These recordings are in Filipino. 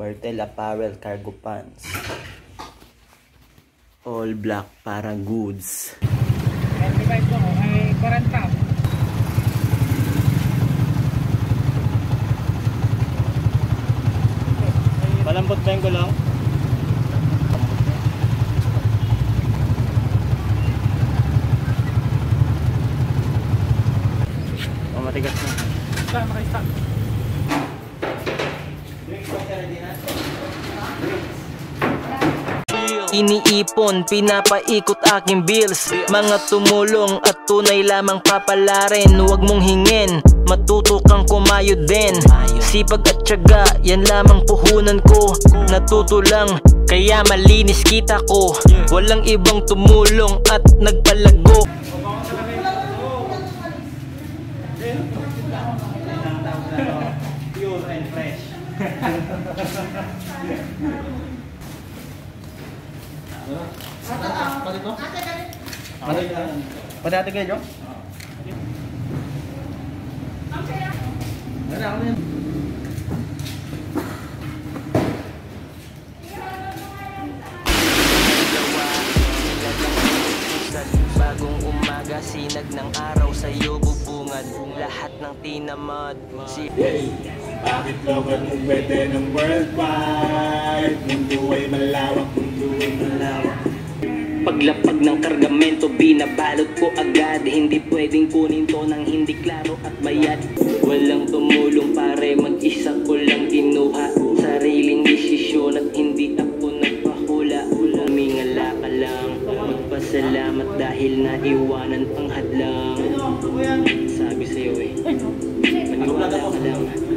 Bartel Apparel Cargo Pants. All black para goods. 25 ko, ay 40. Malambot ba yung gulong? Oh, matigas na. Saan naka-stop? Iniipon, pinapaikot aking bills. Mga tumulong at tunay lamang papalarin. Huwag mong hingin, matuto kang kumayo din. Sipag at tiyaga, yan lamang puhunan ko. Natuto lang, kaya malinis kita ko. Walang ibang tumulong at nagpalago. Pure and fresh. Padati kayo, Jong? Wala ako yan. Bagong umaga, sinag ng araw sa'yo bubungad Lahat ng tinamad si Bakit local kung pwede ng worldwide? Mundo ay malawak, mundo ay malawak. Paglapag ng kargamento, binabalot ko agad. Hindi pwedeng kunin to ng hindi klaro at bayad. Walang tumulong pare, mag-isa ko lang inuha Sariling desisyon at hindi ako nagpahula. Humingala ka lang, magpasalamat dahil naiwanan pang hadlang. Sabi sa'yo eh, maniwala ka lang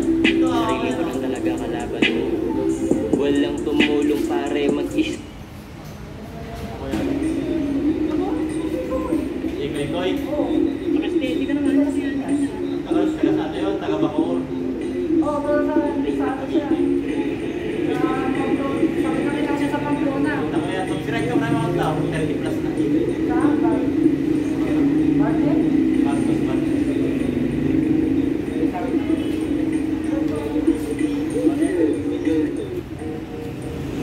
Ikoy, Koy. Naka-steady ka naman kasi yan. Tagal yun, taga Bacoor. Oo, pero sa sa siya. Ah, sabi na kita siya sa Pamplona. Taka yan, subscribe ka marami mga tao. 30 plus na. Saan ba? Bakit? Mas, mas.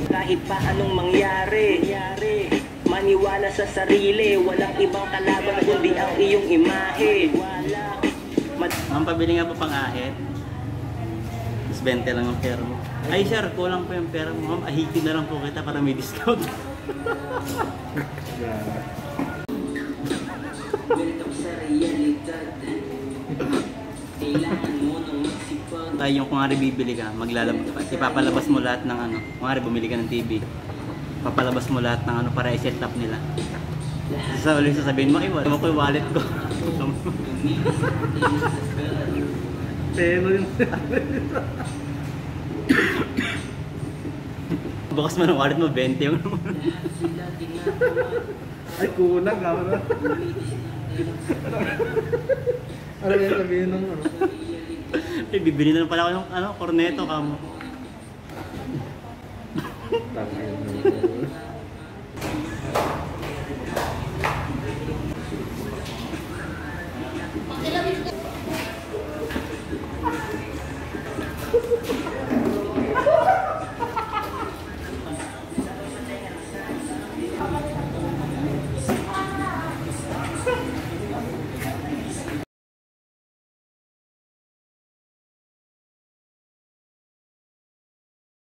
Kahit pa anong mangyari, maniwala sa sarili, walang ibang kalaban kundi ang iyong imahe. Ma'am, pabili nga po pang ahit. Mas 20 lang ang pera mo. Ay, sir, kulang po yung pera mo. Ma'am, ahitin na lang po kita para may discount. Ganito sa realidad. Kailangan mo nang magsipag. Tayo yung kung nga bibili ka, maglalabas, ipapalabas mo lahat ng ano. Kung nga bumili ka ng TV, papalabas mo lahat ng ano para i-set up nila. Sa ulit sasabihin mo, ay, wala mo ko yung wallet ko. Pero yung Bukas mo ng wallet mo, 20 yung Ay, kunang nga. Ano Ano yan sabihin ng ano? Eh, bibili na lang pala ako ng ano, corneto kamo. Tangay tangan ini